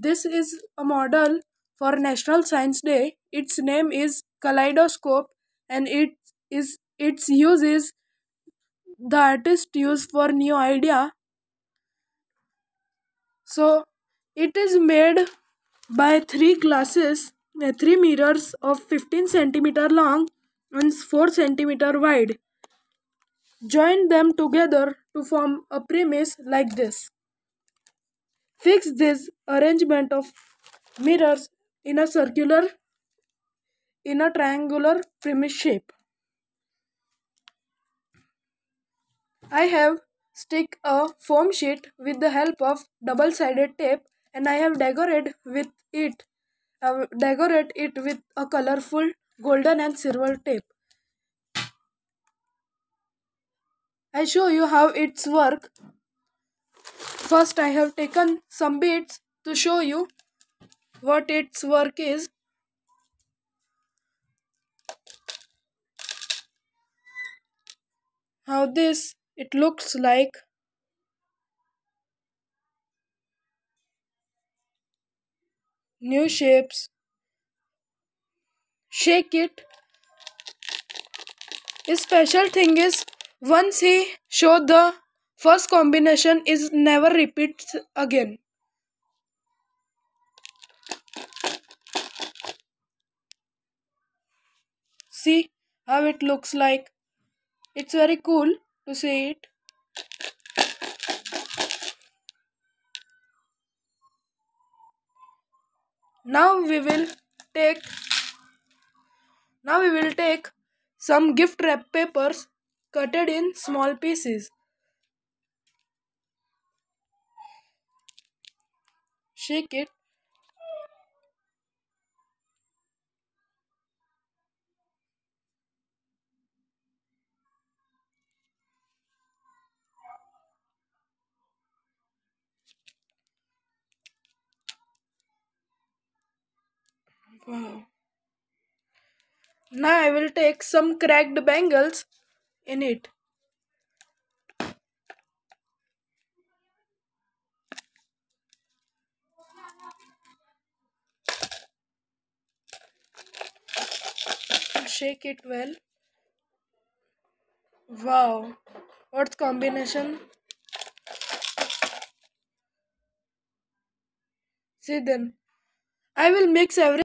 this is a model for National Science Day. Its name is Kaleidoscope and it is its use is the artist use for new idea. So it is made by three glasses, uh, three mirrors of 15 centimeter long and 4 centimeter wide. Join them together to form a premise like this. Fix this arrangement of mirrors in a circular in a triangular premise shape. I have stick a foam sheet with the help of double-sided tape and I have decorated with it uh, decorate it with a colorful golden and silver tape. I show you how it's work. First I have taken some beads to show you what its work is. How this it looks like. New shapes. Shake it. His special thing is once he showed the first combination is never repeats again. See how it looks like. It's very cool to see it. Now we will take now we will take some gift wrap papers cutted in small pieces shake it. Wow. Now i will take some cracked bangles in it shake it well wow what combination see then i will mix everything